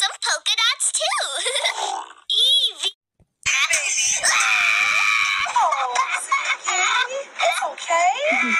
Some polka dots too. Evie. Oh, It's okay.